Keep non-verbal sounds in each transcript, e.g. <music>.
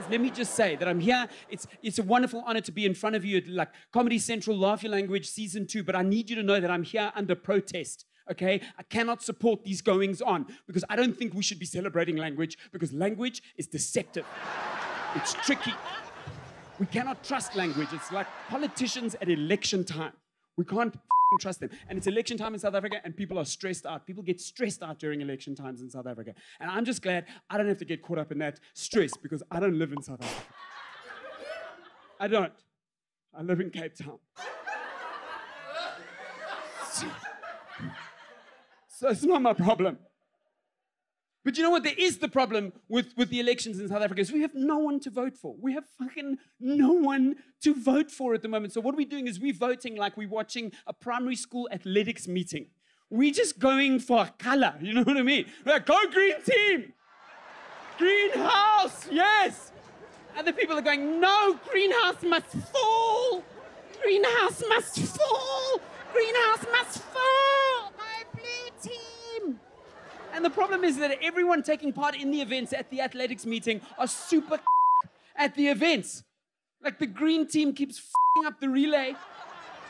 guys, let me just say that I'm here. It's it's a wonderful honor to be in front of you at like Comedy Central, Laugh Your Language season two. But I need you to know that I'm here under protest. Okay, I cannot support these goings on because I don't think we should be celebrating language because language is deceptive. It's tricky. We cannot trust language. It's like politicians at election time. We can't trust them. And it's election time in South Africa, and people are stressed out. People get stressed out during election times in South Africa. And I'm just glad I don't have to get caught up in that stress because I don't live in South Africa. I don't. I live in Cape Town. So, so it's not my problem. But you know what? There is the problem with, with the elections in South Africa is we have no one to vote for. We have fucking no one to vote for at the moment. So what we're doing is we're voting like we're watching a primary school athletics meeting. We're just going for color. You know what I mean? We're like, go green team! Greenhouse, yes! Other people are going, no, greenhouse must fall! Greenhouse must fall! Greenhouse must fall! And the problem is that everyone taking part in the events at the athletics meeting are super <laughs> at the events. Like the green team keeps up the relay.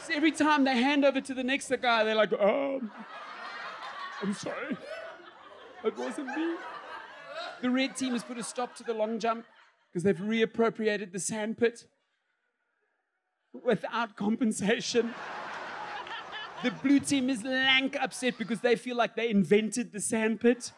So every time they hand over to the next guy, they're like, um, I'm sorry. It wasn't me. The red team has put a stop to the long jump because they've reappropriated the sandpit without compensation. The blue team is lank upset because they feel like they invented the sandpit.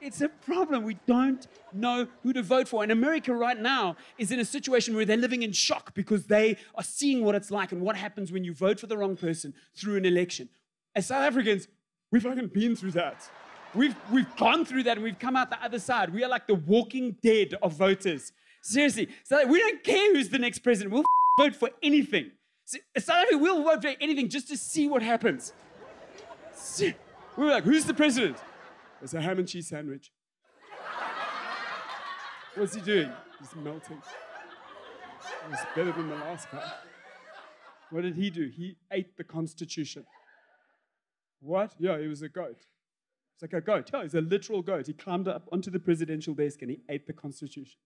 It's a problem. We don't know who to vote for. And America right now is in a situation where they're living in shock because they are seeing what it's like and what happens when you vote for the wrong person through an election. As South Africans, we've fucking been through that. We've, we've gone through that and we've come out the other side. We are like the walking dead of voters. Seriously. So we don't care who's the next president. We'll vote for anything. South Africa will for anything just to see what happens. See, we were like, who's the president? It's a ham and cheese sandwich. What's he doing? He's melting. It's better than the last guy. What did he do? He ate the Constitution. What? Yeah, he was a goat. It's like a goat. Yeah, he's a literal goat. He climbed up onto the presidential desk and he ate the Constitution.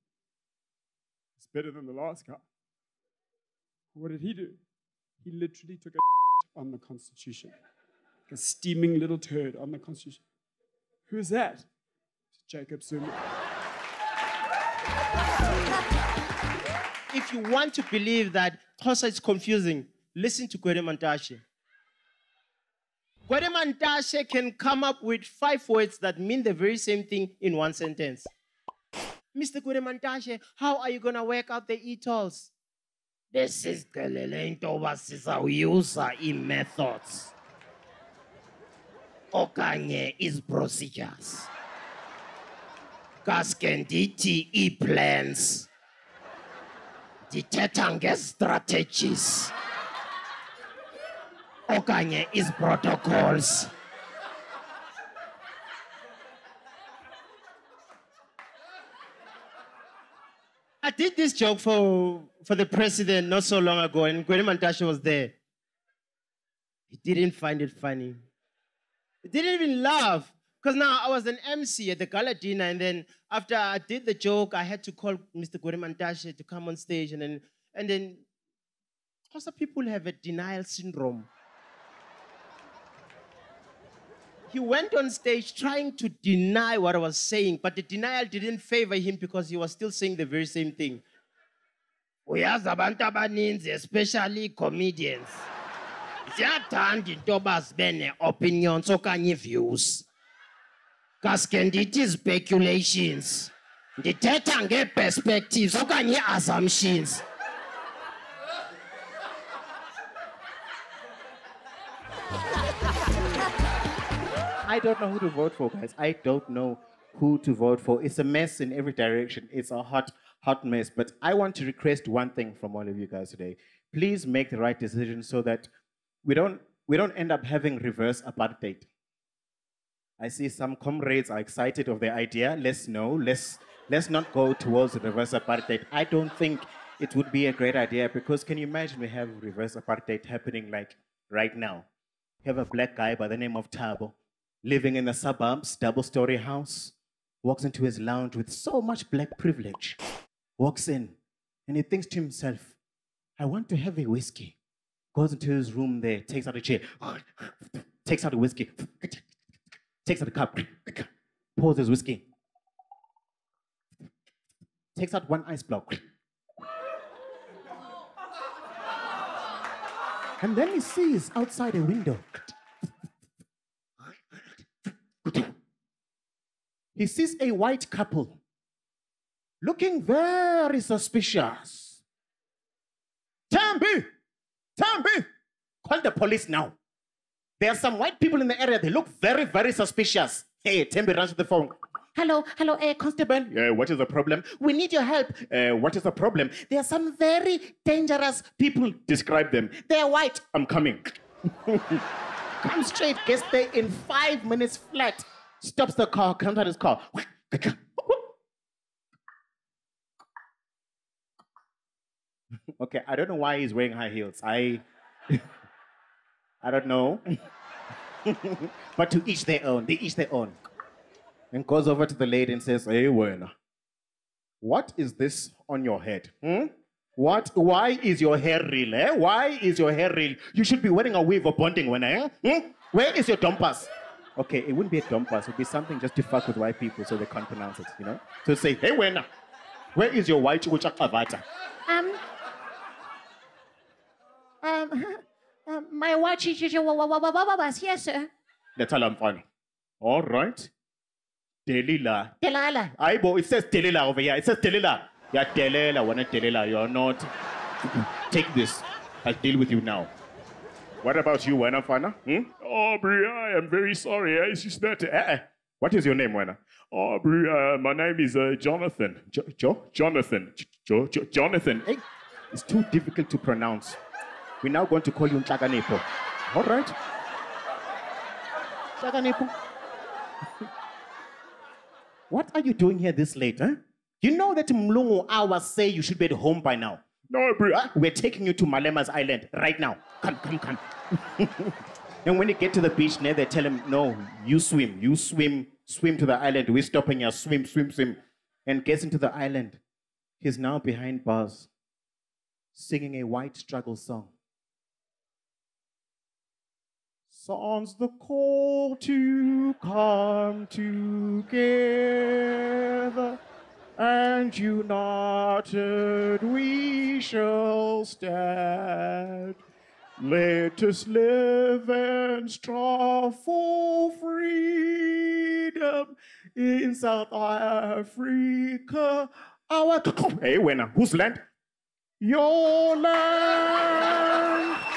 It's better than the last guy. What did he do? He literally took a <laughs> on the Constitution. A steaming little turd on the Constitution. Who is that? Jacob Zuma. If you want to believe that Xhosa is confusing, listen to Gwede Mantashe. Gwede Mantashe can come up with five words that mean the very same thing in one sentence. Mr. Gwede Mantashe, how are you going to work out the e-tolls? Besizixelele into yoba sizawuyuza ii-methods okanye izi-procedures kaske ndithi ii-plans ndithetha ngezi-strategies okanye izi-protocols I did this joke for, for the president not so long ago, and Gwede Mantashe was there. He didn't find it funny. He didn't even laugh. Because now I was an MC at the gala dinner, and then after I did the joke, I had to call Mr. Gwede Mantashe to come on stage, and then, and then, also people have a denial syndrome. He went on stage trying to deny what I was saying, but the denial didn't favor him because he was still saying the very same thing. uyazi abantu abaninzi especially comedians. Ziyathanda into yoba zibe ne-opinions okanye views kaske ndithi speculations ndithetha ngee-perspectives okanye ii-assumptions I don't know who to vote for, guys. I don't know who to vote for. It's a mess in every direction. It's a hot, hot mess. But I want to request one thing from all of you guys today. Please make the right decision so that we don't we don't end up having reverse apartheid. I see some comrades are excited of the idea. Let's know. Let's let's not go towards reverse apartheid. I don't think it would be a great idea because can you imagine we have reverse apartheid happening like right now? You have a black guy by the name of Tabo living in the suburbs, double story house, walks into his lounge with so much black privilege. Walks in and he thinks to himself, I want to have a whiskey. Goes into his room there, takes out a chair, takes out a whiskey, takes out a cup, pours his whiskey, takes out one ice block. And then he sees outside a window. He sees a white couple looking very suspicious. Tambi! Tambi! Call the police now. There are some white people in the area. They look very, very suspicious. Hey, Tembi runs to the phone. Hello, hello, uh, Constable. Yeah, what is the problem? We need your help. Uh, what is the problem? There are some very dangerous people. Describe them. They are white. I'm coming. <laughs> Come straight, gets there in five minutes flat. Stops the car, comes out his car. okay, I don't know why he's wearing high heels. I I don't know. <laughs> but to each their own. They each their own. And goes over to the lady and says, Hey, Werner, what is this on your head? Hmm? What? Why is your hair real? Eh? Why is your hair real? You should be wearing a weave or bonding when eh? Hmm? Where is your dompas? Okay, it wouldn't be a dompas. It would be something just to fuck with white people so they can't pronounce it, you know? So say, hey, Werner, where is your white uchakavata? Um, um, <laughs> um, my watch is here, sir. That's all I'm fine. All right. Delilah. Delilah. Aibo, it says Delilah over here. It says Delilah. Yeah, Delilah, wanna Delilah. You're not. <clears throat> Take this. I'll deal with you now. What about you, Wena Fana? Hmm? Aubrey, I am very sorry. It's just that. Eh, eh. What is your name, Wena? Aubrey, uh, my name is uh, Jonathan. Jo- jo- Jonathan. Jo- Jo- Jonathan. Hey, it's too difficult to pronounce. We're now going to call you Nchaganepo. All right? Nchaganepo. what are you doing here this late, huh? You know that Mlungu hours say you should be at home by now. No, Aubrey. I- ah, We're taking you to Malema's Island right now. Come, come, come. <laughs> and when you get to the beach, there they tell him, no, you swim, you swim, swim to the island. We're stopping you, swim, swim, swim. And gets into the island. He's now behind bars, singing a white struggle song. Sounds the call to come together and united we shall stand. Let us live and strive for freedom in South Africa. Our <coughs> hey, winner, whose land? Your land.